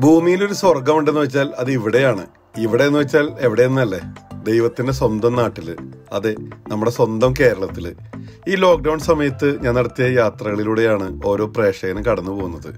ഭൂമിയിലൊരു സ്വർഗമുണ്ടെന്ന് വെച്ചാൽ അത് ഇവിടെയാണ്. ഇവിടെ എന്ന് വെച്ചാൽ എവിടെയെന്നല്ലേ? ദൈവത്തിന്റെ സ്വന്തം നാട്ടിൽ. അതെ നമ്മുടെ സ്വന്തം കേരളത്തിൽ. ഈ ലോക്ക്ഡൌൺ സമയത്ത് ഞാൻ നടത്തിയ യാത്രകളിലൂടെയാണ് ഓരോ പ്രേക്ഷകനും കടന്നു പോകുന്നത്.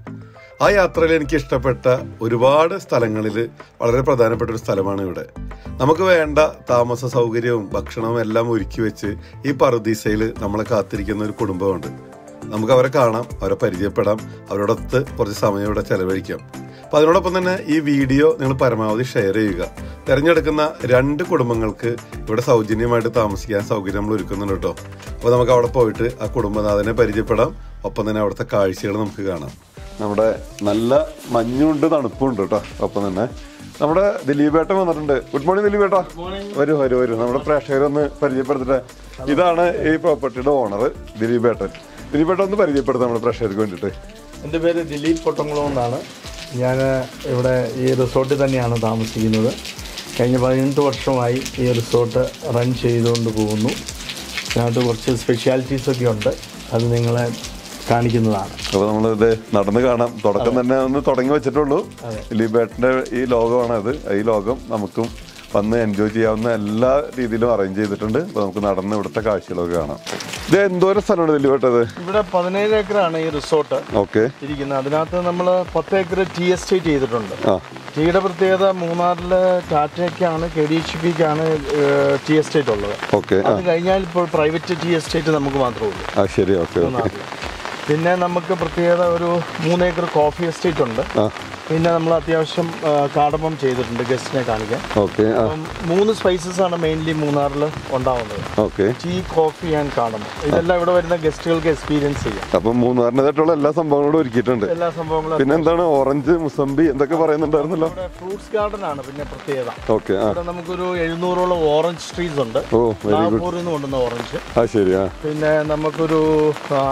ആ യാത്രയിൽ എനിക്ക് ഇഷ്ടപ്പെട്ട ഒരുപാട് സ്ഥലങ്ങളിൽ വളരെ പ്രധാനപ്പെട്ട ഒരു സ്ഥലമാണ് ഇവിടെ. നമുക്ക് വേണ്ട താമസ സൗകര്യവും ഭക്ഷണവും എല്ലാം ഒരുക്കി വെച്ച് ഈ പറുദീസയിൽ നമ്മളെ കാത്തിരിക്കുന്ന ഒരു കുടുംബമുണ്ട്. നമുക്ക് അവരെ കാണാം അവരെ പരിചയപ്പെടാം അവരോടൊത്ത് കുറച്ച് സമയം ഇവിടെ ചെലവഴിക്കാം. അപ്പൊ അതിനോടൊപ്പം തന്നെ ഈ വീഡിയോ നിങ്ങൾ പരമാവധി ഷെയർ ചെയ്യുക. തിരഞ്ഞെടുക്കുന്ന രണ്ട് കുടുംബങ്ങൾക്ക് ഇവിടെ സൗജന്യമായിട്ട് താമസിക്കാൻ സൗകര്യം നമ്മൾ ഒരുക്കുന്നുണ്ട് കേട്ടോ. അപ്പോൾ നമുക്ക് അവിടെ പോയിട്ട് ആ കുടുംബനാഥനെ പരിചയപ്പെടാം ഒപ്പം തന്നെ അവിടുത്തെ കാഴ്ചകൾ നമുക്ക് കാണാം. നമ്മുടെ നല്ല മഞ്ഞുണ്ട് തണുപ്പുണ്ട് കേട്ടോ ഒപ്പം തന്നെ. നമ്മുടെ ദിലീപ് ഏട്ടൻ വന്നിട്ടുണ്ട് ഗുഡ് മോർണിംഗ് ദിലീപ് ദിലീപേട്ടാ വരൂ വരൂ വരൂ. നമ്മുടെ പ്രേക്ഷകരൊന്ന് പരിചയപ്പെടുത്തിട്ട്. ഇതാണ് ഈ പ്രോപ്പർട്ടിയുടെ ഓണർ ദിലീപേട്ടൻ. ദിലീപേട്ടൻ ഒന്ന് പരിചയപ്പെടുത്താം നമ്മുടെ പ്രഷർക്ക് വേണ്ടിയിട്ട് എന്റെ പേര് ദിലീപ് പൊട്ടംകുളം എന്നാണ്. ഞാൻ ഇവിടെ ഈ റിസോർട്ടിൽ തന്നെയാണ് താമസിക്കുന്നത്. കഴിഞ്ഞ പതിനെട്ട് വർഷമായി ഈ റിസോർട്ട് റൺ ചെയ്തുകൊണ്ട് പോകുന്നു. അതിനകത്ത് കുറച്ച് സ്പെഷ്യാലിറ്റീസ് ഒക്കെ ഉണ്ട്. അത് നിങ്ങളെ കാണിക്കുന്നതാണ്. അപ്പോൾ നമ്മളിത് നടന്ന് കാണാം. തുടക്കം തന്നെ ഒന്ന് തുടങ്ങി വെച്ചിട്ടുള്ളൂ. ദിലീപേട്ടന്റെ ഈ ലോകമാണ് അത് ഈ ലോകം നമുക്കും വന്ന് എൻജോയ് ചെയ്യാവുന്ന എല്ലാ രീതിയിലും അറേഞ്ച് ചെയ്തിട്ടുണ്ട്. അപ്പൊ നമുക്ക് നടന്ന് ഇവിടുത്തെ കാഴ്ചകളൊക്കെ കാണാം. ഇത് എന്തോരം സ്ഥലമാണ് ഇതിൽ പെട്ടത് ഇവിടെ പതിനേഴ് ഏക്കറാണ് ഈ റിസോർട്ട് ഓക്കെ. ഇരിക്കുന്നത്. അതിനകത്ത് നമ്മൾ പത്ത് ഏക്കർ ടി എസ്റ്റേറ്റ് ചെയ്തിട്ടുണ്ട്. ടീയുടെ പ്രത്യേകത മൂന്നാറിൽ ടാറ്റയ്ക്കാണ് കെ ഡി എച്ച് പിക്കാണ് ടി എസ്റ്റേറ്റ് ഉള്ളത്. ഓക്കെ. അത് കഴിഞ്ഞാൽ ഇപ്പോൾ പ്രൈവറ്റ് ടി എസ്റ്റേറ്റ് നമുക്ക് മാത്രമേ ഉള്ളൂ. ശരി. ഓക്കെ പിന്നെ നമുക്ക് പ്രത്യേകത ഒരു മൂന്നേക്കർ കോഫി എസ്റ്റേറ്റ് ഉണ്ട്. പിന്നെ നമ്മൾ അത്യാവശ്യം കാടമ്പം കാടമം ചെയ്തിട്ടുണ്ട് ഗസ്റ്റിനെ കാണിക്കാൻ. ഓക്കെ മൂന്ന് സ്പൈസസ് ആണ് മെയിൻലി മൂന്നാറിൽ ഉണ്ടാവുന്നത്. Okay. Tea coffee and cardamom ഇതെല്ലാം ഇവിടെ വരുന്ന ഗസ്റ്റുകൾക്ക് എക്സ്പീരിയൻസ് ചെയ്യാം. അപ്പൊ മൂന്നാറിനേതായിട്ടുള്ള എല്ലാ സംഭവങ്ങളും ഒരുക്കിയിട്ടുണ്ട്. എല്ലാ സംഭവങ്ങളും പിന്നെ എന്താണ്? ഓറഞ്ച് മുസംബി എന്തൊക്കെ പറയുന്നുണ്ടായിരുന്നല്ലോ? ഫ്രൂട്ട്സ് ഗാർഡൻ ആണ് പിന്നെ പ്രത്യേകത. ഓക്കെ നമുക്കൊരു എഴുന്നൂറോളം ഓറഞ്ച് ട്രീസ് ഉണ്ട്. നാഗ്പൂരിൽ നിന്ന് കൊണ്ടുവന്ന ഓറഞ്ച് ആ ശരി പിന്നെ നമുക്കൊരു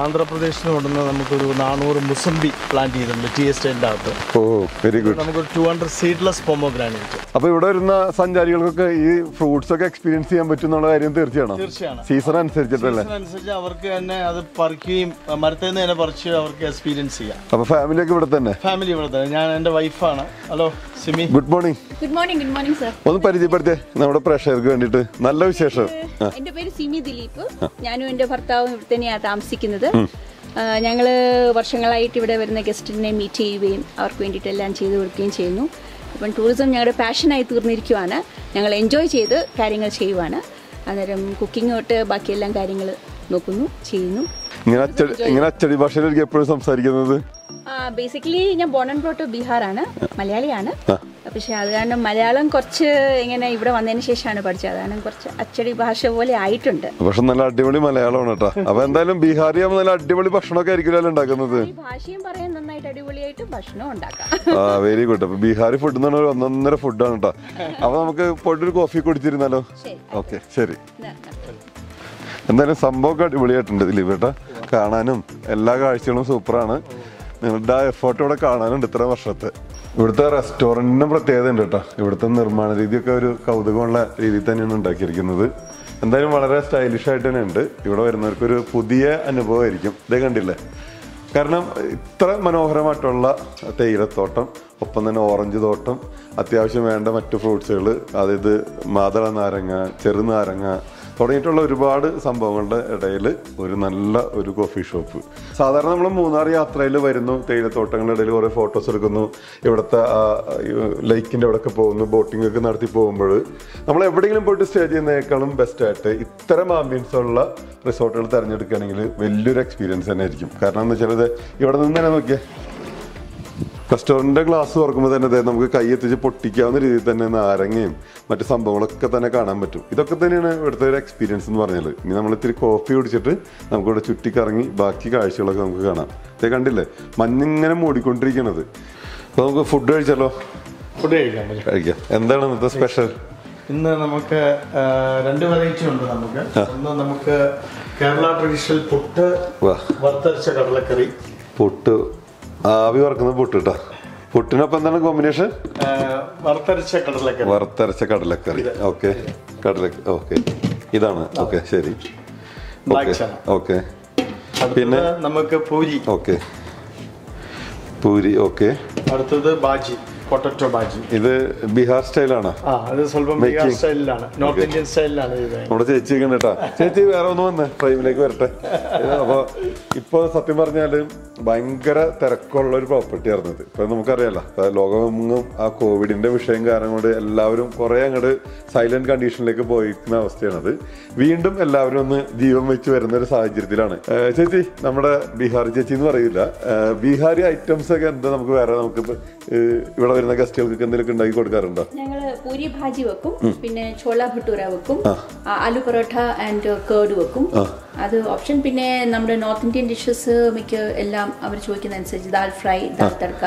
ആന്ധ്രാപ്രദേശിൽ നിന്ന് കൊണ്ടുവന്ന നമുക്കൊരു നാനൂറ് മുസംബി പ്ലാന്റ് ചെയ്തിട്ടുണ്ട് ടി എസ്റ്റേറ്റിന്റെ അകത്ത്. ഓ. വെരി ഗുഡ് നമുക്കൊരു ടു ഹൺഡ്രഡ് സീഡ്ലെസ് പൊമോഗ്രാനൈറ്റ് അപ്പൊ ഇവിടെ വരുന്ന സഞ്ചാരികൾക്കൊക്കെ ഈ ഫ്രൂട്ട്സ് ഒക്കെ എക്സ്പീരിയൻസ് ചെയ്യാൻ പറ്റും എന്നുള്ള കാര്യം തീർച്ചയാണോ? തീർച്ചയാണ്. സീസൺ അനുസരിച്ചിട്ടല്ലേ? അനുസരിച്ച് അവർക്ക് തന്നെ അത് പറിക്കുകയും മരത്തിൽ നിന്ന് തന്നെ പറിച്ച് അവർക്ക് എക്സ്പീരിയൻസ് ചെയ്യാം. അപ്പൊ ഫാമിലി ഒക്കെ ഇവിടെ തന്നെ? ഫാമിലി ഇവിടെ തന്നെ. ഞാൻ എന്റെ വൈഫാണ് hello Simi. Good morning good morning good morning sir ഒന്ന് പരിചയപ്പെടുത്തേ. നമ്മുടെ പ്രേക്ഷകർക്ക് വേണ്ടിയിട്ട് നല്ല വിശേഷം. എന്റെ എന്റെ പേര് സിമി ദിലീപ്. ഞാനും എന്റെ ഭർത്താവും ഇവിടെ തന്നെയാണ് താമസിക്കുന്നത്. ആ, ഞങ്ങൾ വർഷങ്ങളായിട്ട് ഇവിടെ വരുന്ന ഗസ്റ്റിനെ മീറ്റ് ചെയ്യുകയും അവർക്ക് വേണ്ടിയിട്ട് എല്ലാം ചെയ്തു കൊടുക്കുകയും ചെയ്യുന്നു. അപ്പം ടൂറിസം ഞങ്ങളുടെ പാഷനായി തീർന്നിരിക്കുവാണ്. ഞങ്ങൾ എൻജോയ് ചെയ്ത് കാര്യങ്ങൾ ചെയ്യുവാണ്. അന്നേരം കുക്കിംഗ് തൊട്ട് ബാക്കിയെല്ലാം കാര്യങ്ങൾ നോക്കുന്നു ചെയ്യുന്നു. ഇങ്ങനെ അച്ചടി ഭാഷയിലേക്ക് എപ്പോഴും സംസാരിക്കുന്നത്? ബേസിക്കലി ഞാൻ ബോൺ ആൻഡ് ബ്രോട്ട് ബീഹാറാണ്. മലയാളിയാണ്. പക്ഷെ അത് കാരണം മലയാളം കുറച്ച് ഇങ്ങനെ ഇവിടെ വന്നതിന് ശേഷമാണ് പഠിച്ചത്. അതാണ് കുറച്ച് അച്ചടി ഭാഷ പോലെ ആയിട്ടുണ്ട്. പക്ഷെ നല്ല അടിപൊളി മലയാളമാണ് കേട്ടോ. അപ്പൊ എന്തായാലും ബീഹാറി നല്ല അടിപൊളി ഭക്ഷണമൊക്കെ ആയിരിക്കുമല്ലോ ഉണ്ടാക്കുന്നത്? ഭാഷയും പറയാൻ നന്നായിട്ട് അടിപൊളിയായിട്ട് ഭക്ഷണം ഉണ്ടാക്കാം. ആ വെരി ഗുഡ് അപ്പൊ ബീഹാറി ഫുഡ് എന്ന് പറഞ്ഞാൽ ഒന്നൊന്നര ഫുഡാണ് കേട്ടോ. അപ്പൊ നമുക്ക് പോയിട്ട് ഒരു കോഫി കുടിച്ചിരുന്നാലോ. ഓക്കെ ശരി. എന്തായാലും സംഭവമൊക്കെ അടിപൊളിയായിട്ടുണ്ട് ദിലീപ് ഏട്ടാ കാണാനും എല്ലാ കാഴ്ചകളും സൂപ്പറാണ്. നിങ്ങളുടെ ആ എഫേർട്ട് ഇവിടെ കാണാനുണ്ട് ഇത്ര വർഷത്തെ. ഇവിടുത്തെ റെസ്റ്റോറന്റിനും പ്രത്യേകത ഉണ്ട് കേട്ടോ. ഇവിടുത്തെ നിർമ്മാണ രീതിയൊക്കെ ഒരു കൗതുകമുള്ള രീതിയിൽ തന്നെയാണ് ഉണ്ടാക്കിയിരിക്കുന്നത്. എന്തായാലും വളരെ സ്റ്റൈലിഷ് ആയിട്ട് തന്നെ ഉണ്ട്. ഇവിടെ വരുന്നവർക്കൊരു പുതിയ അനുഭവമായിരിക്കും ഇതേ കണ്ടില്ലേ? കാരണം ഇത്ര മനോഹരമായിട്ടുള്ള തേയിലത്തോട്ടം ഒപ്പം തന്നെ ഓറഞ്ച് തോട്ടം അത്യാവശ്യം വേണ്ട മറ്റു ഫ്രൂട്ട്സുകൾ അതായത് മാതള നാരങ്ങ ചെറുനാരങ്ങ തുടങ്ങിയിട്ടുള്ള ഒരുപാട് സംഭവങ്ങളുടെ ഇടയിൽ ഒരു നല്ല ഒരു കോഫി ഷോപ്പ് സാധാരണ നമ്മൾ മൂന്നാർ യാത്രയിൽ വരുന്നു തേയിലത്തോട്ടങ്ങളുടെ ഇടയിൽ കുറേ ഫോട്ടോസ് എടുക്കുന്നു. ഇവിടുത്തെ ലൈക്കിന്റെ അവിടെയൊക്കെ പോകുന്നു ബോട്ടിംഗ് ഒക്കെ നടത്തി പോകുമ്പോൾ നമ്മൾ എവിടെയെങ്കിലും പോയിട്ട് സ്റ്റേ ചെയ്യുന്നതിനേക്കാളും ബെസ്റ്റായിട്ട് ഇത്തരം ആംബിയൻസ് ഉള്ള റിസോർട്ടുകൾ തിരഞ്ഞെടുക്കുകയാണെങ്കിൽ വലിയൊരു എക്സ്പീരിയൻസ് തന്നെ ആയിരിക്കും കാരണം എന്ന് വെച്ചാൽ ഇവിടെ നിന്ന് തന്നെ നോക്കിയേ റെസ്റ്റോറന്റിന്റെ ഗ്ലാസ് തുറക്കുമ്പോൾ തന്നെ ദേ നമുക്ക് കൈ എത്തിച്ച് പൊട്ടിക്കാവുന്ന രീതിയിൽ തന്നെ നാരങ്ങയും മറ്റു സംഭവങ്ങളൊക്കെ തന്നെ കാണാൻ പറ്റും. ഇതൊക്കെ തന്നെയാണ് ഇവിടുത്തെ ഒരു എക്സ്പീരിയൻസ് എന്ന് പറഞ്ഞാൽ ഇനി നമ്മൾ ഇത്തിരി കോഫി കുടിച്ചിട്ട് നമുക്കിവിടെ ചുറ്റിക്കറങ്ങി ബാക്കി കാഴ്ചകളൊക്കെ നമുക്ക് കാണാം. ഇതേ കണ്ടില്ലേ? മഞ്ഞിങ്ങനെ മൂടിക്കൊണ്ടിരിക്കണത്. അപ്പോൾ നമുക്ക് ഫുഡ് കഴിച്ചാലോ? ഫുഡ് കഴിക്കാം കഴിക്കാം. എന്താണ് ഇന്നത്തെ സ്പെഷ്യൽ ഇന്ന് നമുക്ക് രണ്ട് വെറൈറ്റി ഉണ്ട് നമുക്ക്. ഒന്ന് നമുക്ക് കേരള ട്രഡീഷണൽ പുട്ട് വറുത്തരച്ച കടലക്കറി. പുട്ട് ആവി വറക്കുന്ന പുട്ട് കേട്ടോ പുട്ടിനൊപ്പം എന്താണ് കോമ്പിനേഷൻ വറുത്തരച്ച കടലക്കറി. വറുത്തരച്ച കടലക്കറി. ഓക്കെ. കടലക്കറി ഓക്കെ. ഇതാണ്. ഓക്കെ ശരി. ഓക്കെ. പിന്നെ? നമുക്ക് പൂരി. ഓക്കെ. പൂരി ഓക്കെ. അടുത്തത് ബാജി. പൊട്ടറ്റോ ബാജി. ഇത് ബീഹാർ സ്റ്റൈലാണ്. ആ അത് സ്വല്പം ബീഹാർ Making. സ്റ്റൈലിലാണ്. നോർത്ത് ഇന്ത്യൻ സ്റ്റൈലിലാണ് നമ്മുടെ ചേച്ചി കേട്ടാ ചേച്ചി വേറെ ഒന്ന് വന്ന് ഫ്രെയിമിലേക്ക് വരട്ടെ. അപ്പൊ ഇപ്പൊ സത്യം പറഞ്ഞാൽ ഭയങ്കര തിരക്കുള്ള ഒരു പ്രോപ്പർട്ടി ആയിരുന്നു ഇത്. ഇപ്പൊ നമുക്കറിയാലോ ലോകമെങ്ങും ആ കോവിഡിന്റെ വിഷയം കാരണം കൊണ്ട് എല്ലാവരും കുറെ അങ്ങോട്ട് സൈലന്റ് കണ്ടീഷനിലേക്ക് പോയിരിക്കുന്ന അവസ്ഥയാണത്. വീണ്ടും എല്ലാവരും ഒന്ന് ജീവൻ വെച്ച് വരുന്ന ഒരു സാഹചര്യത്തിലാണ് ചേച്ചി നമ്മുടെ ബീഹാർ ചേച്ചി എന്ന് പറയില്ല. ബീഹാരി ഐറ്റംസ് ഒക്കെ എന്താ നമുക്ക് വേറെ നമുക്ക് ഇവിടെ വരുന്ന ഗസ്റ്റുകൾക്ക് എന്തെങ്കിലും ഉണ്ടാക്കി കൊടുക്കാറുണ്ടോ? ഞങ്ങൾ പൂരി ഭാജി വെക്കും പിന്നെ ചോള ഭട്ടൂര വെക്കും ആലു പൊറോട്ട ആൻഡ് കേർഡ് വെക്കും. അത് ഓപ്ഷൻ പിന്നെ നമ്മുടെ നോർത്ത് ഇന്ത്യൻ ഡിഷസ് മിക്ക എല്ലാം അവർ ചോദിക്കുന്ന അനുസരിച്ച് ദാൽ ഫ്രൈ ദാൽ തർക്ക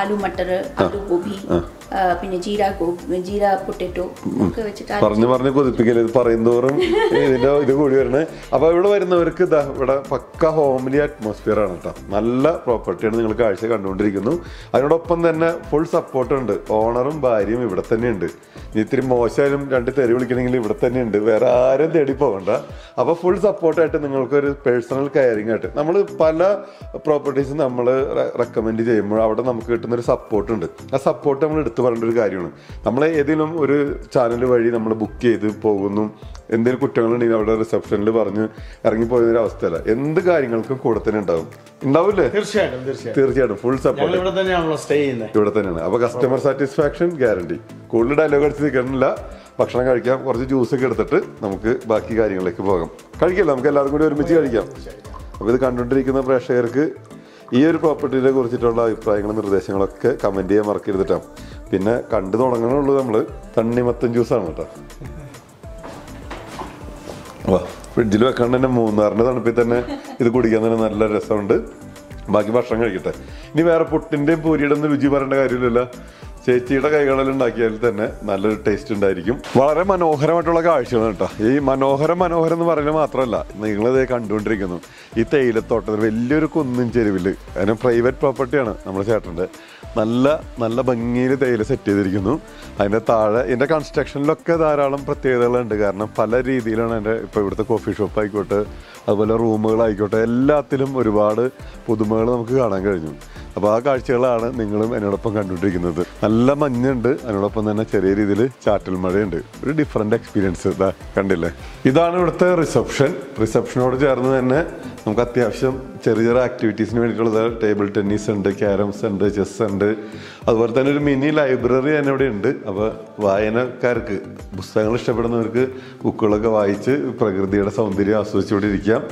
ആലു മട്ടർ ആലു ഗോബി പിന്നെ ജീര ജീരാ പൊട്ടറ്റോ ഒക്കെ വെച്ചിട്ട് പറഞ്ഞു പറഞ്ഞു കൊതിപ്പിക്കൽ ഇത് പറയുന്തോറും ഇതിന്റെ ഇത് കൂടി വരണേ. അപ്പൊ ഇവിടെ വരുന്നവർക്ക് ഇതാ ഇവിടെ പക്ക ഹോംലി അറ്റ്മോസ്ഫിയർ ആണ് കേട്ടോ നല്ല പ്രോപ്പർട്ടിയാണ് നിങ്ങൾ കാഴ്ച കണ്ടുകൊണ്ടിരിക്കുന്നു. അതിനോടൊപ്പം തന്നെ ഫുൾ സപ്പോർട്ട് ഉണ്ട്. ഓണറും ഭാര്യയും ഇവിടെ തന്നെ ഉണ്ട് ഇനി ഇത്തിരി മോശമായാലും രണ്ട് തെറി വിളിക്കണമെങ്കിൽ ഇവിടെ തന്നെ ഉണ്ട് വേറെ ആരും തേടി പോകണ്ട. അപ്പൊ ഫുൾ സപ്പോർട്ടായിട്ട് നിങ്ങൾക്കൊരു പേഴ്സണൽ കെയറിംഗ് ആയിട്ട്. നമ്മൾ പല പ്രോപ്പർട്ടീസും നമ്മൾ റെക്കമെൻഡ് ചെയ്യുമ്പോൾ അവിടെ നമുക്ക് കിട്ടുന്ന ഒരു സപ്പോർട്ട് ഉണ്ട്. ആ സപ്പോർട്ട് നമ്മൾ എടുത്തു പറയേണ്ട ഒരു കാര്യമാണ്. നമ്മൾ ഏതെങ്കിലും ഒരു ചാനൽ വഴി നമ്മൾ ബുക്ക് ചെയ്ത് പോകുന്നു എന്തെങ്കിലും കുറ്റങ്ങളുണ്ടെങ്കിൽ അവിടെ റിസപ്ഷനിൽ പറഞ്ഞ് ഇറങ്ങിപ്പോയ ഒരു അവസ്ഥയല്ല. എന്ത് കാര്യങ്ങൾക്കും കൂടെ തന്നെ ഉണ്ടാവും. ഉണ്ടാവില്ലേ? തീർച്ചയായിട്ടും തീർച്ചയായിട്ടും. ഫുൾ സപ്പോർട്ട് ഇവിടെ തന്നെയാണ്. അപ്പൊ കസ്റ്റമർ സാറ്റിസ്ഫാക്ഷൻ ഗ്യാരണ്ടി കൂടുതൽ ഡയലോഗ് അടിച്ച് നിൽക്കണില്ല. ഭക്ഷണം കഴിക്കാം കുറച്ച് ജ്യൂസ് ഒക്കെ എടുത്തിട്ട് നമുക്ക് ബാക്കി കാര്യങ്ങളിലേക്ക് പോകാം. കഴിക്കാം നമുക്ക് എല്ലാവരും കൂടി ഒരുമിച്ച് കഴിക്കാം. അപ്പോൾ ഇത് കണ്ടുകൊണ്ടിരിക്കുന്ന പ്രേക്ഷകർക്ക് ഈ ഒരു പ്രോപ്പർട്ടിനെ കുറിച്ചിട്ടുള്ള അഭിപ്രായങ്ങളും നിർദ്ദേശങ്ങളൊക്കെ കമന്റ് ചെയ്യാൻ മറക്കരുതിട്ടാ പിന്നെ കണ്ടു തുടങ്ങണുള്ളൂ നമ്മൾ തണ്ണിമത്തൻ ജ്യൂസാണ് കേട്ടോ. വാ ഫ്രിഡ്ജിൽ വെക്കാണ്ട് തന്നെ മൂന്നാറിന്റെ തണുപ്പിൽ തന്നെ ഇത് കുടിക്കാൻ തന്നെ നല്ല രസമുണ്ട്. ബാക്കി ഭക്ഷണം കഴിക്കട്ടെ. ഇനി വേറെ പുട്ടിന്റെയും പൂരിയുടെ ഒന്നും രുചി പറയേണ്ട കാര്യമില്ലല്ലോ. ചേച്ചിയുടെ കൈകളിൽ ഉണ്ടാക്കിയാൽ തന്നെ നല്ലൊരു ടേസ്റ്റ് ഉണ്ടായിരിക്കും. വളരെ മനോഹരമായിട്ടുള്ള കാഴ്ചകളാണ് കേട്ടോ. ഈ മനോഹരം മനോഹരം എന്ന് പറയുന്നത് മാത്രമല്ല നിങ്ങളിത് കണ്ടുകൊണ്ടിരിക്കുന്നു. ഈ തേയിലത്തോട്ടത്തിൽ വലിയൊരു കുന്നിൻ ചെരുവിൽ അതിന് പ്രൈവറ്റ് പ്രോപ്പർട്ടിയാണ് നമ്മുടെ ചേട്ടന്റെ. നല്ല നല്ല ഭംഗിയിൽ തേയില സെറ്റ് ചെയ്തിരിക്കുന്നു. അതിന്റെ താഴെ ഇതിന്റെ കൺസ്ട്രക്ഷനിലൊക്കെ ധാരാളം പ്രത്യേകതകളുണ്ട്. കാരണം പല രീതിയിലാണ് എന്റെ ഇപ്പോൾ ഇവിടുത്തെ കോഫി ഷോപ്പ് ആയിക്കോട്ടെ അതുപോലെ റൂമുകളായിക്കോട്ടെ എല്ലാത്തിലും ഒരുപാട് പുതുമകൾ നമുക്ക് കാണാൻ കഴിഞ്ഞു. അപ്പോൾ ആ കാഴ്ചകളാണ് നിങ്ങളും എന്നോടൊപ്പം കണ്ടുകൊണ്ടിരിക്കുന്നത്. നല്ല മഞ്ഞുണ്ട്. അതിനോടൊപ്പം തന്നെ ചെറിയ രീതിയിൽ ചാറ്റൽ മഴയുണ്ട്. ഒരു ഡിഫറെന്റ് എക്സ്പീരിയൻസ് ഇതാ കണ്ടില്ലേ? ഇതാണ് ഇവിടുത്തെ റിസപ്ഷൻ റിസപ്ഷനോട് ചേർന്ന് തന്നെ നമുക്ക് അത്യാവശ്യം ചെറിയ ചെറിയ ആക്ടിവിറ്റീസിന് വേണ്ടിയിട്ടുള്ളത് ടേബിൾ ടെന്നീസ് ഉണ്ട് ക്യാരംസ് ഉണ്ട് ചെസ് ഉണ്ട്. അതുപോലെ തന്നെ ഒരു മിനി ലൈബ്രറി തന്നെ ഇവിടെ ഉണ്ട്. അപ്പോൾ വായനക്കാർക്ക് പുസ്തകങ്ങൾ ഇഷ്ടപ്പെടുന്നവർക്ക് ബുക്കുകളൊക്കെ വായിച്ച് പ്രകൃതിയുടെ സൗന്ദര്യം ആസ്വദിച്ചുകൊണ്ട് ഇരിക്കാം.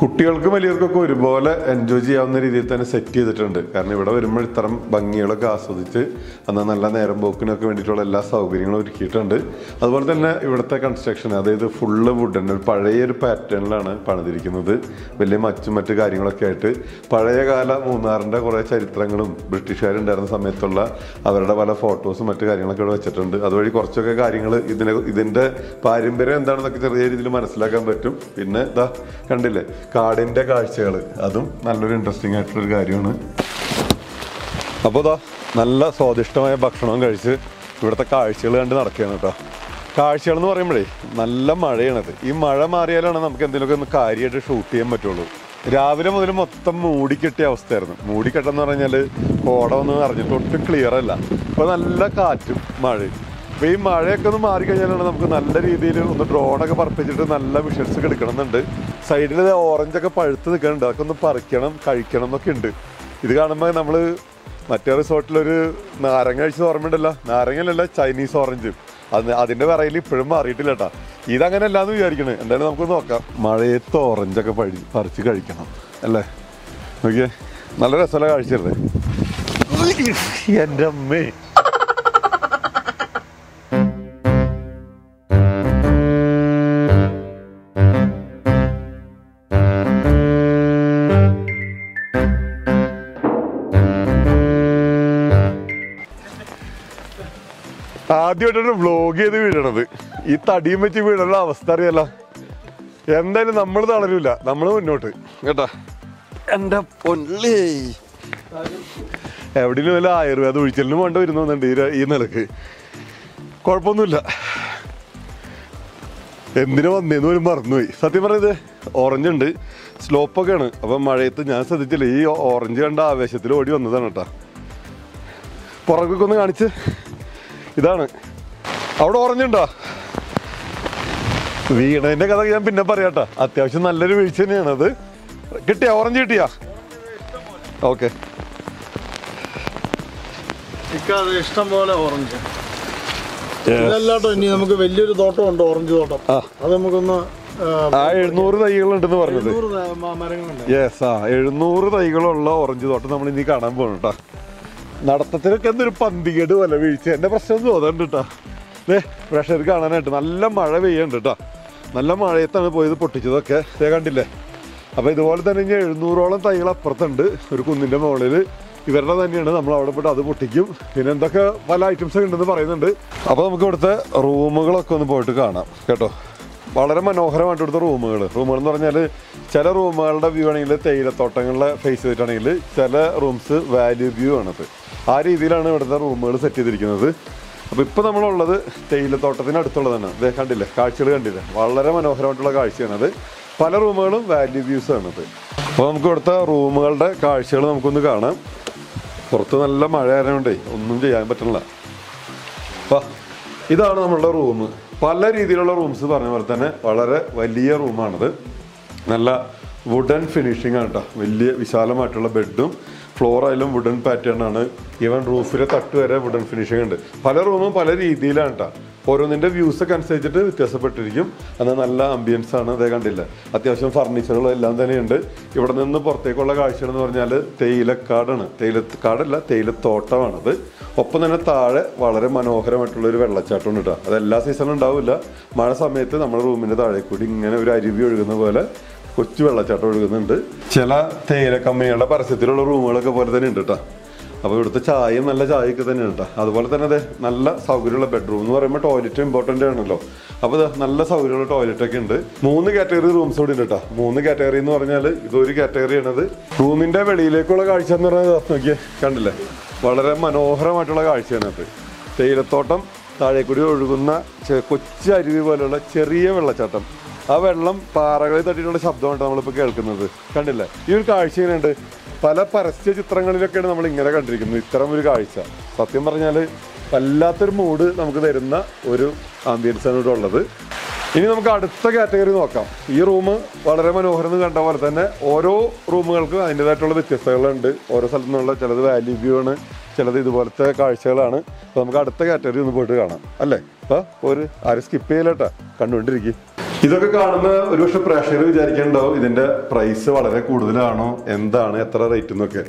കുട്ടികൾക്കും വലിയവർക്കൊക്കെ ഒരുപോലെ എൻജോയ് ചെയ്യാവുന്ന രീതിയിൽ തന്നെ സെറ്റ് ചെയ്തിട്ടുണ്ട്. കാരണം ഇവിടെ വരുമ്പോൾ ഇത്തരം ഭംഗികളൊക്കെ ആസ്വദിച്ച് എന്നാൽ നല്ല നേരം പോക്കിനൊക്കെ വേണ്ടിയിട്ടുള്ള എല്ലാ സൗകര്യങ്ങളും ഒരുക്കിയിട്ടുണ്ട്. അതുപോലെ തന്നെ ഇവിടുത്തെ കൺസ്ട്രക്ഷൻ അതായത് ഫുള്ള് വുഡൻ ഒരു പഴയ ഒരു പാറ്റേണിലാണ് പണിതിരിക്കുന്നത്. വലിയ മച്ചും മറ്റു കാര്യങ്ങളൊക്കെ ആയിട്ട്. പഴയകാല മൂന്നാറിന്റെ കുറേ ചരിത്രങ്ങളും ബ്രിട്ടീഷുകാരുണ്ടായിരുന്ന സമയത്തുള്ള അവരുടെ പല ഫോട്ടോസും മറ്റു കാര്യങ്ങളൊക്കെ ഇവിടെ വെച്ചിട്ടുണ്ട്. അതുവഴി കുറച്ചൊക്കെ കാര്യങ്ങൾ ഇതിനെ ഇതിന്റെ പാരമ്പര്യം എന്താണെന്നൊക്കെ ചെറിയ രീതിയിൽ മനസ്സിലാക്കാൻ പറ്റും. പിന്നെ ഇതാ കണ്ടില്ലേ? കാടിന്റെ കാഴ്ചകൾ അതും നല്ലൊരു ഇൻട്രസ്റ്റിംഗ് ആയിട്ടുള്ളൊരു കാര്യമാണ്. അപ്പോൾ ഇതാ നല്ല സ്വാദിഷ്ടമായ ഭക്ഷണവും കഴിച്ച് ഇവിടുത്തെ കാഴ്ചകൾ കണ്ട് നടക്കുകയാണ് കേട്ടോ. കാഴ്ചകൾ എന്ന് പറയുമ്പോഴേ നല്ല മഴയാണത്. ഈ മഴ മാറിയാലാണ് നമുക്ക് എന്തെങ്കിലുമൊക്കെ ഒന്ന് കാര്യമായിട്ട് ഷൂട്ട് ചെയ്യാൻ പറ്റുള്ളൂ. രാവിലെ മുതൽ മൊത്തം മൂടിക്കെട്ടിയ അവസ്ഥയായിരുന്നു. മൂടിക്കെട്ടെന്ന് പറഞ്ഞാൽ കോട ഒന്നും അറിഞ്ഞിട്ട് ഒട്ടും ക്ലിയർ അല്ല. ഇപ്പോൾ നല്ല കാറ്റും മഴയും. അപ്പോൾ ഈ മഴയൊക്കെ ഒന്ന് മാറിക്കഴിഞ്ഞാലാണ് നമുക്ക് നല്ല രീതിയിൽ ഒന്ന് ഡ്രോണൊക്കെ പറപ്പിച്ചിട്ട് നല്ല വിഷ്വൽസ് എടുക്കണമെന്നുണ്ട് സൈഡിൽ ഓറഞ്ചൊക്കെ പഴുത്ത് നിൽക്കുന്നുണ്ട്. അതൊക്കെ ഒന്ന് പറിക്കണം കഴിക്കണം എന്നൊക്കെ ഉണ്ട്. ഇത് കാണുമ്പോൾ നമ്മൾ മറ്റേ റിസോർട്ടിലൊരു നാരങ്ങ കഴിച്ചത് ഓർമ്മയുണ്ടല്ലോ? നാരങ്ങയിലല്ല ചൈനീസ് ഓറഞ്ച് അത് അതിന്റെ വിറയിൽ ഇപ്പോഴും മാറിയിട്ടില്ല കേട്ടാ ഇതങ്ങനെ അല്ലാന്ന് വിചാരിക്കണേ. എന്തായാലും നമുക്ക് നോക്കാം. മഴയത്ത് ഓറഞ്ചൊക്കെ പഴി പറിച്ച് കഴിക്കണം. അല്ലേ? നോക്കിയേ. നല്ല രസമുള്ള കാഴ്ചയല്ലേ എന്റെ അമ്മേ. ആദ്യമായിട്ടാണ് വ്ലോഗ് ചെയ്ത് വീഴണത്. ഈ തടിയും വെച്ച് അവസ്ഥ അറിയല്ലോ എന്തായാലും നമ്മൾ തളരൂല. നമ്മൾ മുന്നോട്ട്. കേട്ടോ? എന്റെ പൊന്നേ. എവിടെയും വല്ല ആയുർവേദ ഒഴിച്ചലിനും വേണ്ട വരുന്നുണ്ട് ഈ നിലയ്ക്ക്. കുഴപ്പമൊന്നുമില്ല. എന്തിനു വന്നേന്ന് പോലും മറന്നുപോയി. സത്യം പറയുന്നത് ഓറഞ്ച് ഉണ്ട് സ്ലോപ്പൊക്കെയാണ്. അപ്പം മഴയത്ത് ഞാൻ ശ്രദ്ധിച്ചില്ല ഈ ഓറഞ്ച് കണ്ട ആവേശത്തിൽ ഓടി വന്നതാണ് കേട്ടോ. പുറകൊക്കെ ഒന്ന് കാണിച്ച്. ഇതാണ്. അവിടെ ഓറഞ്ച് ഉണ്ടോ വീണതിന്റെ കഥ ഞാൻ പിന്നെ പറയാട്ടോ. അത്യാവശ്യം നല്ലൊരു വീഴ്ച തന്നെയാണ് അത്. കിട്ടിയാ ഓറഞ്ച് കിട്ടിയാ? ഓക്കെ ഇഷ്ടം പോലെ ഓറഞ്ച് ഇതല്ലാട്ടോ ഇനി നമുക്ക് വലിയൊരു തോട്ടം ഉണ്ട് ഓറഞ്ച് തോട്ടം അത് നമുക്കൊന്ന് ആ, എഴുന്നൂറ് തൈകളുണ്ടെന്ന് പറഞ്ഞത്. യെസ് ആ എഴുന്നൂറ് തൈകളുള്ള ഓറഞ്ച് തോട്ടം നമ്മൾ ഇനി കാണാൻ പോകണം കേട്ടോ നടത്തത്തിനൊക്കെ എന്തൊരു പന്തികേട് പോലെ വീഴ്ച. എന്റെ പ്രശ്നം തോന്നുന്നുണ്ട് കേട്ടോ പ്രഷർ കാണാനായിട്ട് നല്ല മഴ പെയ്യുന്നുണ്ട് കേട്ടോ നല്ല മഴയത്താണ് പോയത് പൊട്ടിച്ചതൊക്കെ. ദേ കണ്ടില്ലേ? അപ്പോൾ ഇതുപോലെ തന്നെ ഇനി എഴുന്നൂറോളം തൈകൾ അപ്പുറത്തുണ്ട്. ഒരു കുന്നിന്റെ മുകളിൽ ഇവരുടെ തന്നെയാണ്. നമ്മൾ അവിടെ പോയിട്ട് അത് പൊട്ടിക്കും. പിന്നെ എന്തൊക്കെ പല ഐറ്റംസ് ഒക്കെ ഉണ്ടെന്ന് പറയുന്നുണ്ട്. അപ്പോൾ നമുക്ക് ഇവിടുത്തെ റൂമുകളൊക്കെ ഒന്ന് പോയിട്ട് കാണാം. കേട്ടോ? വളരെ മനോഹരമായിട്ട് ഇവിടുത്തെ റൂമുകൾ റൂമുകൾ എന്ന് പറഞ്ഞാൽ ചില റൂമുകളുടെ വ്യൂ ആണെങ്കിൽ തേയിലത്തോട്ടങ്ങളുടെ ഫേസ് ചെയ്തിട്ടാണെങ്കിൽ ചില റൂംസ് വാല്യൂ വ്യൂ ആണത്. ആ രീതിയിലാണ് ഇവിടുത്തെ റൂമുകൾ സെറ്റ് ചെയ്തിരിക്കുന്നത്. അപ്പോൾ ഇപ്പോൾ നമ്മളുള്ളത് തേയിലത്തോട്ടത്തിന് അടുത്തുള്ളതാണ്. ദേ കണ്ടില്ലേ? കാഴ്ചകൾ കണ്ടില്ലേ? വളരെ മനോഹരമായിട്ടുള്ള കാഴ്ചയാണത് പല റൂമുകളും വാല്യൂ വ്യൂസ് ആണത്. അപ്പോൾ നമുക്ക് കൊടുത്ത റൂമുകളുടെ കാഴ്ചകൾ നമുക്കൊന്ന് കാണാം. പുറത്ത് നല്ല മഴ ആയതുകൊണ്ടേ ഒന്നും ചെയ്യാൻ പറ്റുന്നില്ല. വാ. ഇതാണ് നമ്മളുടെ റൂം. പല രീതിയിലുള്ള റൂംസ് പറഞ്ഞ പോലെ തന്നെ വളരെ വലിയ റൂമാണിത്. നല്ല വുഡൻ ഫിനിഷിംഗ് ആണ് കേട്ടോ. വലിയ വിശാലമായിട്ടുള്ള ബെഡും ഫ്ലോർ ആയാലും വുഡൻ പാറ്റേൺ ആണ്. ഈവൻ റൂഫിലെ തട്ട് വരെ വുഡൻ ഫിനിഷിംഗ് ഉണ്ട്. പല റൂമും പല രീതിയിലാണ് കേട്ടോ ഓരോന്നിന്റെ വ്യൂസ് ഒക്കെ അനുസരിച്ചിട്ട് വ്യത്യാസപ്പെട്ടിരിക്കും. അത് നല്ല ആംബിയൻസ് ആണ്. അതേ കണ്ടില്ല? അത്യാവശ്യം ഫർണിച്ചറുകളും എല്ലാം തന്നെയുണ്ട്. ഇവിടെ നിന്ന് പുറത്തേക്കുള്ള കാഴ്ചകളെന്ന് പറഞ്ഞാൽ തേയിലക്കാടാണ്. തേയിലക്കാടല്ല തേയിലത്തോട്ടമാണത്. ഒപ്പം തന്നെ താഴെ വളരെ മനോഹരമായിട്ടുള്ള ഒരു വെള്ളച്ചാട്ടം ഉണ്ട് കേട്ടോ അത് എല്ലാ സീസണും ഉണ്ടാവില്ല. മഴ സമയത്ത് നമ്മുടെ റൂമിന്റെ താഴെ കൂടി ഇങ്ങനെ ഒരു അരുവി ഒഴുകുന്ന പോലെ കൊച്ചു വെള്ളച്ചാട്ടം ഒഴുകുന്നുണ്ട്. ചില തേയില കമ്പനികളുടെ പരസ്യത്തിലുള്ള റൂമുകളൊക്കെ പോലെ തന്നെ ഉണ്ട് കേട്ടോ അപ്പോൾ ഇവിടുത്തെ ചായയും നല്ല ചായയൊക്കെ തന്നെയാണ് കേട്ടോ അതുപോലെ തന്നെ അതെ നല്ല സൗകര്യമുള്ള ബെഡ്റൂം എന്ന് പറയുമ്പോൾ ടോയ്ലറ്റ് ഇമ്പോർട്ടന്റ് ആണല്ലോ. അപ്പോൾ ദേ നല്ല സൗകര്യമുള്ള ടോയ്ലറ്റ് ഒക്കെ ഉണ്ട്. മൂന്ന് കാറ്റഗറി റൂംസ് ഇവിടെ ഉണ്ട് കേട്ടോ മൂന്ന് കാറ്റഗറി എന്ന് പറഞ്ഞാൽ ഇതൊരു കാറ്റഗറി ആണത് റൂമിന്റെ വെളിയിലേക്കുള്ള കാഴ്ച എന്ന് പറഞ്ഞാൽ നോക്കിയേ കണ്ടില്ലേ? വളരെ മനോഹരമായിട്ടുള്ള കാഴ്ചയാണ് അത്. തേയിലത്തോട്ടം താഴെ ഒഴുകുന്ന കൊച്ചരുവി പോലെയുള്ള ചെറിയ വെള്ളച്ചാട്ടം. ആ വെള്ളം പാറകളിൽ തട്ടിയിട്ടുള്ള ശബ്ദമാണ് നമ്മളിപ്പോൾ കേൾക്കുന്നത്. കണ്ടില്ലേ? ഈ ഒരു കാഴ്ച ഇങ്ങനെയുണ്ട് പല പരസ്യ ചിത്രങ്ങളിലൊക്കെയാണ് നമ്മൾ ഇങ്ങനെ കണ്ടിരിക്കുന്നത്. ഇത്തരം ഒരു കാഴ്ച. സത്യം പറഞ്ഞാൽ വല്ലാത്തൊരു മൂഡ് നമുക്ക് തരുന്ന ഒരു ആംബിയൻസ് ആണ് ഇവിടെ ഉള്ളത്. ഇനി നമുക്ക് അടുത്ത കാറ്റഗറി നോക്കാം. ഈ റൂം വളരെ മനോഹരം കണ്ട പോലെ തന്നെ ഓരോ റൂമുകൾക്കും അതിന്റെതായിട്ടുള്ള വ്യത്യസ്തതകളുണ്ട്. ഓരോ സ്ഥലത്തു നിന്നുള്ള ചിലത് വാല്യൂ വ്യൂ ആണ് ചിലത് ഇതുപോലത്തെ കാഴ്ചകളാണ്. അപ്പോൾ നമുക്ക് അടുത്ത കാറ്റഗറി ഒന്ന് പോയിട്ട് കാണാം. അല്ലേ? അപ്പോൾ ഒരു ആരും സ്കിപ്പ് ചെയ്യലട്ടാ കണ്ടുകൊണ്ടിരിക്കും. ഇതൊക്കെ കാണുന്ന ഒരുപക്ഷെ പ്രേക്ഷകർ വിചാരിക്കുന്നുണ്ടാവും ഇതിന്റെ പ്രൈസ് വളരെ കൂടുതലാണോ? എന്താണ് എത്ര റേറ്റ് എന്നൊക്കെ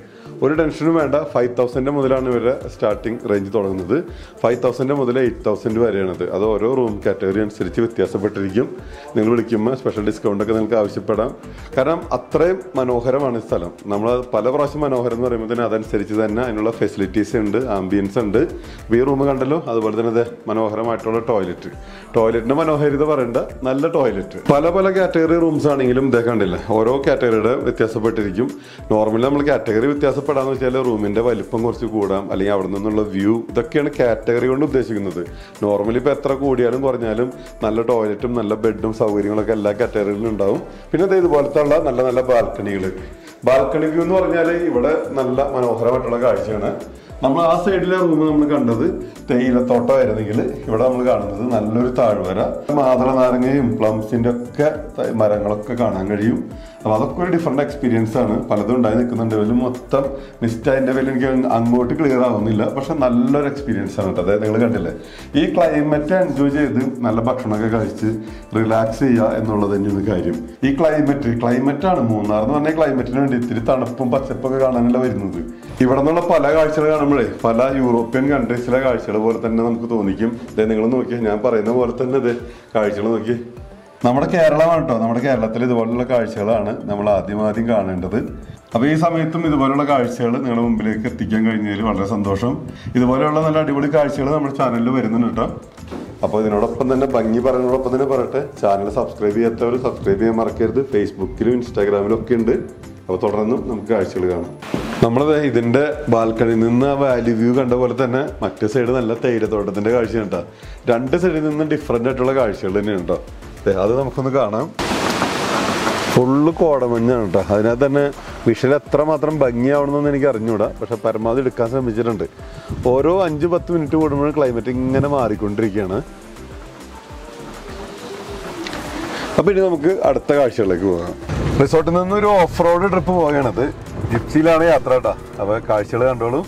ഒരു ടെൻഷനും വേണ്ട. ഫൈവ് തൗസൻഡ് മുതലാണ് ഇവരുടെ സ്റ്റാർട്ടിംഗ് റേഞ്ച് തുടങ്ങുന്നത്. ഫൈവ് തൗസൻഡ് മുതൽ എയ്റ്റ് തൗസൻഡ് വരെയാണത്. അത് ഓരോ റൂം കാറ്റഗറി അനുസരിച്ച് വ്യത്യാസപ്പെട്ടിരിക്കും. നിങ്ങൾ വിളിക്കുമ്പോൾ സ്പെഷ്യൽ ഡിസ്കൗണ്ട് ഒക്കെ നിങ്ങൾക്ക് ആവശ്യപ്പെടാം. കാരണം അത്രയും മനോഹരമാണ് ഈ സ്ഥലം. നമ്മൾ പല പ്രാവശ്യം മനോഹരം എന്ന് പറയുമ്പോൾ തന്നെ അതനുസരിച്ച് തന്നെ അതിനുള്ള ഫെസിലിറ്റീസ് ഉണ്ട് ആംബിയൻസ് ഉണ്ട്. വീ റൂം കണ്ടല്ലോ? അതുപോലെ തന്നെ അതെ മനോഹരമായിട്ടുള്ള ടോയ്ലറ്റ് ടോയ്ലറ്റിന്റെ മനോഹാരിത പറയേണ്ട നല്ല ടോയ്ലറ്റ് പല പല കാറ്റഗറി റൂംസ് ആണെങ്കിലും ഇതേ കണ്ടില്ല? ഓരോ കാറ്റഗറിയുടെ വ്യത്യാസപ്പെട്ടിരിക്കും. നോർമലി നമ്മൾ കാറ്റഗറി വ്യത്യാസപ്പെടാന്ന് വെച്ചാൽ റൂമിന്റെ വലിപ്പം കുറച്ച് കൂടാം. അല്ലെങ്കിൽ അവിടെ നിന്നുള്ള വ്യൂ ഇതൊക്കെയാണ് കാറ്റഗറി കൊണ്ട് ഉദ്ദേശിക്കുന്നത്. നോർമലി ഇപ്പോൾ എത്ര കൂടിയാലും കുറഞ്ഞാലും നല്ല ടോയ്ലറ്റും നല്ല ബെഡും സൗകര്യങ്ങളൊക്കെ എല്ലാ കാറ്റഗറിയിലും ഉണ്ടാവും. പിന്നെ ദേ ഇതുപോലത്തെ ഉള്ള നല്ല നല്ല ബാൽക്കണികൾ ബാൽക്കണി വ്യൂ എന്ന് പറഞ്ഞാൽ ഇവിടെ നല്ല മനോഹരമായിട്ടുള്ള കാഴ്ചയാണ്. നമ്മൾ ആ സൈഡിലെ റൂം നമ്മൾ കണ്ടത് തേയിലത്തോട്ടം ആയിരുന്നെങ്കിൽ ഇവിടെ നമ്മൾ കാണുന്നത് നല്ലൊരു താഴ്വര. മാതള നാരങ്ങയും പ്ലംസിന്റെ ഒക്കെ മരങ്ങളൊക്കെ കാണാൻ കഴിയും. അപ്പൊ അതൊക്കെ ഒരു ഡിഫറെന്റ് എക്സ്പീരിയൻസ് ആണ്. പലതും ഉണ്ടായി നിൽക്കുന്നുണ്ട്. ഇതിൽ മൊത്തം മിസ്റ്റ് അതിന്റെ പേരിൽ എനിക്ക് അങ്ങോട്ട് ക്ലിയർ ആവുന്നില്ല. പക്ഷെ നല്ലൊരു എക്സ്പീരിയൻസ് ആണ് കേട്ടോ. അതായത് നിങ്ങൾ കണ്ടില്ലേ? ഈ ക്ലൈമറ്റ് എൻജോയ് ചെയ്ത് നല്ല ഭക്ഷണമൊക്കെ കഴിച്ച് റിലാക്സ് ചെയ്യുക എന്നുള്ളത് തന്നെയാണ് കാര്യം. ഈ ക്ലൈമറ്റ് ആണ്. മൂന്നാർ എന്ന് പറഞ്ഞാൽ ക്ലൈമറ്റിന് വേണ്ടി ഇത്തിരി തണുപ്പും പച്ചപ്പൊക്കെ കാണാനല്ല വരുന്നത്. ഇവിടെ നിന്നുള്ള പല കാഴ്ചകൾ കാണുമ്പോഴേ പല യൂറോപ്യൻ കൺട്രീസിലെ കാഴ്ചകൾ പോലെ തന്നെ നമുക്ക് തോന്നിക്കും. നിങ്ങൾ നോക്കിയാൽ ഞാൻ പറയുന്ന പോലെ തന്നെ അതെ കാഴ്ചകൾ നോക്കി നമ്മുടെ കേരളമാണ് കേട്ടോ നമ്മുടെ കേരളത്തിൽ ഇതുപോലുള്ള കാഴ്ചകളാണ് നമ്മൾ ആദ്യം ആദ്യം കാണേണ്ടത്. അപ്പോൾ ഈ സമയത്തും ഇതുപോലുള്ള കാഴ്ചകൾ നിങ്ങളുടെ മുമ്പിലേക്ക് എത്തിക്കാൻ കഴിഞ്ഞതിൽ വളരെ സന്തോഷം. ഇതുപോലെയുള്ള നല്ല അടിപൊളി കാഴ്ചകൾ നമ്മുടെ ചാനലിൽ വരുന്നുണ്ട് കേട്ടോ. അപ്പോൾ ഇതിനോടൊപ്പം തന്നെ ഭംഗി പറയുന്നതോടൊപ്പം തന്നെ പറയട്ടെ ചാനൽ സബ്സ്ക്രൈബ് ചെയ്യാത്തവർ സബ്സ്ക്രൈബ് ചെയ്യാൻ മറക്കരുത്. ഫേസ്ബുക്കിലും ഇൻസ്റ്റാഗ്രാമിലും ഒക്കെ ഉണ്ട്. അപ്പോൾ തുടർന്നും നമുക്ക് കാഴ്ചകൾ കാണാം. നമ്മളത് ഇതിന്റെ ബാൽക്കണിയിൽ നിന്ന് ആ വാലി വ്യൂ കണ്ട പോലെ തന്നെ മറ്റേ സൈഡ് നല്ല തേയിലത്തോട്ടത്തിന്റെ കാഴ്ചയാണ് കേട്ടോ. രണ്ട് സൈഡിൽ നിന്നും ഡിഫറെന്റ് ആയിട്ടുള്ള കാഴ്ചകൾ തന്നെയാണ് കേട്ടോ. അത് നമുക്കൊന്ന് കാണാം. ഫുള്ള് കോടമഞ്ഞാണ് കേട്ടോ അതിനകത്ത് തന്നെ വിഷൽ എത്രമാത്രം ഭംഗിയാവണമെന്ന് എനിക്ക് അറിഞ്ഞൂടാ. പക്ഷെ പരമാവധി എടുക്കാൻ ശ്രമിച്ചിട്ടുണ്ട്. ഓരോ അഞ്ച് പത്ത് മിനിറ്റ് കൂടുമ്പോഴും ക്ലൈമറ്റ് ഇങ്ങനെ മാറിക്കൊണ്ടിരിക്കുകയാണ്. അപ്പൊ ഇനി നമുക്ക് അടുത്ത കാഴ്ചകളിലേക്ക് പോകാം. റിസോർട്ടിൽ നിന്ന് ഒരു ഓഫ് റോഡ് ട്രിപ്പ് പോവുകയാണത്. ജിപ്സിയിലാണ് യാത്ര കേട്ടോ അപ്പോൾ കാഴ്ചകൾ കണ്ടോളൂ.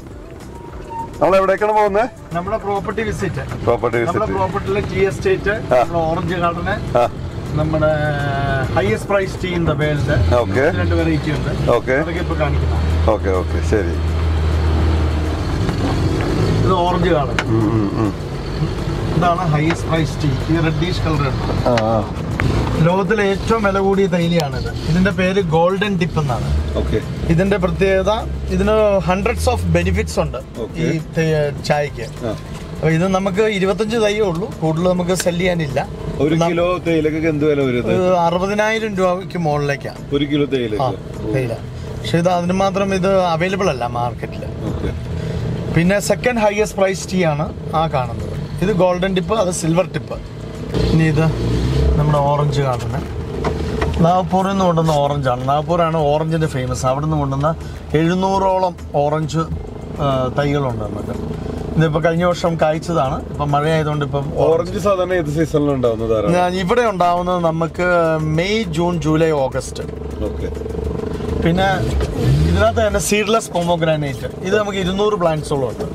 നമ്മൾ എവിടേക്കാണ് പോകുന്നത് നമ്മുടെ പ്രോപ്പർട്ടി വിസിറ്റ് പ്രോപ്പർട്ടി വിസിറ്റ് പ്രോപ്പർട്ടിയിലെ ടി എസ്റ്റേറ്റ് ഓറഞ്ച് ഗാർഡന് നമ്മുടെ highest price tea in the world okay രണ്ട് വെറൈറ്റി ഉണ്ട്. ഓക്കെ അതൊക്കെ ഇപ്പൊ കാണിക്കണം ഓക്കെ ഓക്കെ ശരി. ഇത് ഓറഞ്ച് ഗാർഡൻ. ഇതാണ് highest price tea reddish colour ഉണ്ട് ലോകത്തിലെ ഏറ്റവും വില കൂടിയ തൈലിയാണിത്. ഇതിന്റെ പേര് ഗോൾഡൻ ടിപ്പ് എന്നാണ്. ഓക്കെ ഇതിന്റെ പ്രത്യേകത ഇതിന് ഹൺഡ്രഡ്സ് ഓഫ് ബെനിഫിറ്റ്സ് ഉണ്ട് ഈ തെ- ചായക്ക് അപ്പൊ ഇത് നമുക്ക് ഇരുപത്തഞ്ച് തൈയേ ഉള്ളൂ. കൂടുതൽ നമുക്ക് സെൽ ചെയ്യാനില്ല. ഒരു കിലോ തേയിലൊക്കെ എന്ത് വില വരും അറുപതിനായിരം രൂപയ്ക്ക് മുകളിലേക്കാണ് ഒരു കിലോ തേയില തേയില പക്ഷെ ഇത് അതിന് മാത്രം ഇത് അവൈലബിൾ അല്ല മാർക്കറ്റിൽ പിന്നെ സെക്കൻഡ് ഹയസ്റ്റ് പ്രൈസ് ടീ ആണ് ആ കാണുന്നത്. ഇത് ഗോൾഡൻ ടിപ്പ് അത് സിൽവർ ടിപ്പ് ഇനി ഇത് നമ്മുടെ ഓറഞ്ച് കാണുന്നത്. നാഗ്പൂരിൽ നിന്ന് കൊണ്ടുവന്ന ഓറഞ്ചാണ്. നാഗ്പൂരാണ് ഓറഞ്ചിന്റെ ഫേമസ് അവിടെ നിന്ന് കൊണ്ടുവന്ന എഴുന്നൂറോളം ഓറഞ്ച് തൈകളുണ്ട് നമുക്ക് ഇതിപ്പോൾ കഴിഞ്ഞ വർഷം കായ്ച്ചതാണ്. ഇപ്പം മഴയായതുകൊണ്ട് ഇപ്പം ഓറഞ്ച്. സാധാരണ ഏത് ഞാൻ ഇവിടെ ഉണ്ടാവുന്നത് നമുക്ക് May June July August. Okay. പിന്നെ ഇതിനകത്ത് തന്നെ സീഡ്ലെസ് പൊമോഗ്രാനൈറ്റ് ഇത് നമുക്ക് ഇരുന്നൂറ് പ്ലാന്റ്സോളം ഉണ്ട്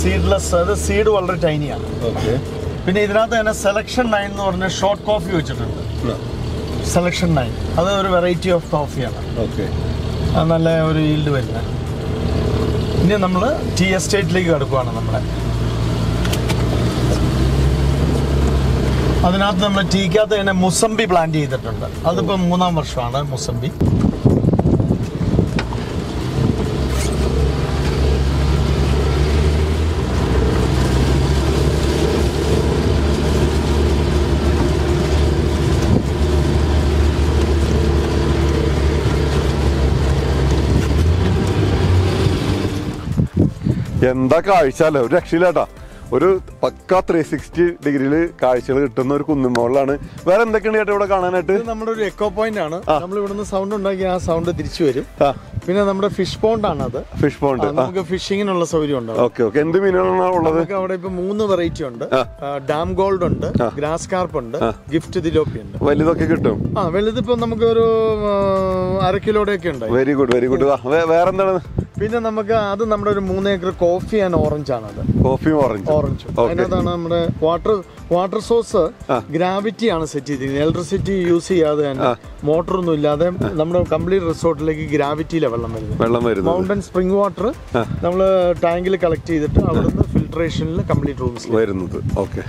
സീഡ്ലെസ് അത് സീഡ് വളരെ ടൈനിയാണ് ഓക്കെ. പിന്നെ ഇതിനകത്ത് തന്നെ സെലക്ഷൻ നയൻ എന്ന് പറഞ്ഞ ഷോർട്ട് കോഫി വെച്ചിട്ടുണ്ട്. സെലക്ഷൻ നയൻ അത് ഒരു വെറൈറ്റി ഓഫ് കോഫിയാണ് ഓക്കെ നല്ല ഒരു ഈൽഡ് വരുന്നത് ഇനി നമ്മൾ ടീ എസ്റ്റേറ്റിലേക്ക് കിടക്കുവാണ് നമ്മുടെ അതിനകത്ത് നമ്മൾ ടീക്കകത്ത് തന്നെ മുസമ്പി പ്ലാന്റ് ചെയ്തിട്ടുണ്ട്. അതിപ്പോൾ മൂന്നാം വർഷമാണ് മുസമ്പി എന്താ കാഴ്ച ഒരു രക്ഷയില്ലാട്ടാ. ഒരു പക്ക ത്രീ സിക്സ്റ്റി ഡിഗ്രിയിൽ കാഴ്ചകൾ കിട്ടുന്ന ഒരു കുന്നുമോളിലാണ് വേറെ എന്തൊക്കെയാണ് ചേട്ടാ ഇവിടെ കാണാനായിട്ട്? നമ്മുടെ ഒരു എക്കോ പോയിന്റ് ആണ്. നമ്മൾ ഇവിടുന്ന് സൗണ്ട് ഉണ്ടാക്കി ആ സൗണ്ട് തിരിച്ചു വരും. പിന്നെ നമ്മുടെ ഫിഷ് പോണ്ട് ആണ് അത് ഫിഷ് പോണ്ട് നമുക്ക് ഫിഷിങ്ങിനുള്ള സൗകര്യം ഉണ്ടാവും ഓക്കെ ഓക്കെ. എന്ത് മീനുകളാണ് ഉള്ളത്? അവിടെ ഇപ്പൊ മൂന്ന് വെറൈറ്റി ഉണ്ട്. ഡാം ഗോൾഡ് ഉണ്ട് ഗ്രാസ് കാർപ്പ് ഉണ്ട് ഗിഫ്റ്റ് ദിലോപ്പി ഉണ്ട്. വലുതൊക്കെ കിട്ടും. ആ വലുതിപ്പോ നമുക്ക് ഒരു അര കിലോയുടെ ഒക്കെ ഉണ്ട് വെരി ഗുഡ് വെരി ഗുഡ് വേറെ എന്താണ് പിന്നെ നമുക്ക് അത് നമ്മുടെ ഒരു മൂന്ന് ഏക്കർ കോഫി ആൻഡ് ഓറഞ്ച് ആണ് അത് കോഫിയും ഓറഞ്ച് ഓറഞ്ച്. അതിനകത്താണ് നമ്മുടെ വാട്ടർ വാട്ടർ സോഴ്സ് ഗ്രാവിറ്റി ആണ് സെറ്റ് ചെയ്തിരിക്കുന്നത്. ഇലക്ട്രിസിറ്റി യൂസ് ചെയ്യാതെ തന്നെ മോട്ടർ ഒന്നും ഇല്ലാതെ നമ്മുടെ കംപ്ലീറ്റ് റിസോർട്ടിലേക്ക് ഗ്രാവിറ്റിയിലെ വെള്ളം വരുന്നത്. വെള്ളം വരുന്നത്. മൗണ്ടൻ സ്പ്രിംഗ് വാട്ടർ നമ്മൾ ടാങ്കിൽ കളക്ട് ചെയ്തിട്ട് അവിടുന്ന് ഫിൽട്രേഷനിൽ കംപ്ലീറ്റ് റൂംസ് വരുന്നത്. ഓക്കെ.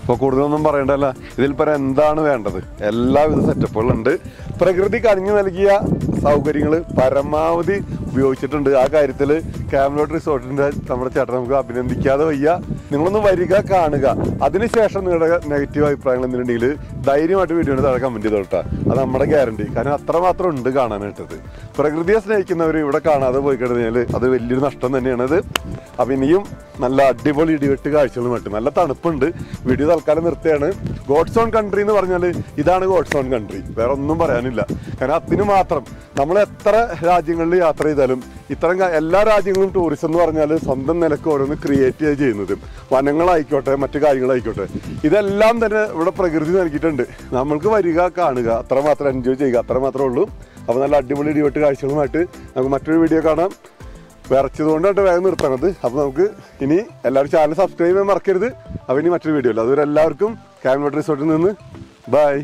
അപ്പോൾ കൂടുതലൊന്നും പറയണ്ടല്ല. ഇതിൽ പറയാൻ എന്താണ് വേണ്ടത്? എല്ലാവിധ സെറ്റപ്പുകളുണ്ട് പ്രകൃതി കനിഞ്ഞു നൽകിയ സൗകര്യങ്ങൾ പരമാവധി ഉപയോഗിച്ചിട്ടുണ്ട്. ആ കാര്യത്തിൽ ക്യാമലോട്ട് റിസോർട്ടിന്റെ നമ്മുടെ ചേട്ടൻ നമുക്ക് അഭിനന്ദിക്കാതെ വയ്യ. നിങ്ങളൊന്ന് വരിക കാണുക. അതിനുശേഷം നിങ്ങളുടെ നെഗറ്റീവ് അഭിപ്രായങ്ങൾ എന്തിനുണ്ടെങ്കിൽ ധൈര്യമായിട്ട് വീഡിയോ താഴെ കമന്റ് ചെയ്തോട്ടാ. അത് നമ്മുടെ ഗ്യാരണ്ടി കാരണം അത്രമാത്രം ഉണ്ട് കാണാനായിട്ടത്. പ്രകൃതിയെ സ്നേഹിക്കുന്നവർ ഇവിടെ കാണാതെ പോയി കഴിഞ്ഞാൽ അത് വലിയൊരു നഷ്ടം തന്നെയാണത് അപ്പം ഇനിയും നല്ല അടിപൊളി ഇടിവെട്ട് കാഴ്ചകളുമായിട്ട് നല്ല തണുപ്പുണ്ട്. വീഡിയോ തൽക്കാലം നിർത്തുകയാണ്. ഗോഡ്സ് ഓൺ കൺട്രി എന്ന് പറഞ്ഞാൽ ഇതാണ് ഗോഡ്സ് ഓൺ കൺട്രി വേറെ ഒന്നും പറയാനില്ല. കാരണം അതിന് മാത്രം നമ്മൾ എത്ര രാജ്യങ്ങളിൽ യാത്ര ചെയ്താലും ഇത്തരം എല്ലാ രാജ്യങ്ങളും ടൂറിസം എന്ന് പറഞ്ഞാൽ സ്വന്തം നിലയ്ക്ക് ഓരോന്ന് ക്രിയേറ്റ് ചെയ്യുന്നത്. വനങ്ങളായിക്കോട്ടെ മറ്റു കാര്യങ്ങളായിക്കോട്ടെ. ഇതെല്ലാം തന്നെ ഇവിടെ പ്രകൃതി നൽകിയിട്ടുണ്ട്. നമ്മൾക്ക് വരിക കാണുക അത്രമാത്രം എൻജോയ് ചെയ്യുക അത്രമാത്രമേ ഉള്ളൂ. അപ്പോൾ നല്ല അടിപൊളി ഇടിവെട്ട് കാഴ്ചകളുമായിട്ട് നമുക്ക് മറ്റൊരു വീഡിയോ കാണാം. വിറച്ചതുകൊണ്ടാണ് വേഗം നിർത്തണത്. അപ്പോൾ നമുക്ക് ഇനി എല്ലാവരും ചാനൽ സബ്സ്ക്രൈബ് ചെയ്യാൻ മറക്കരുത്. അപ്പോൾ ഇനി മറ്റൊരു വീഡിയോ അല്ല അതുവരെ എല്ലാവർക്കും ക്യാൻവട്ട് റിസോർട്ടിൽ നിന്ന് ബൈ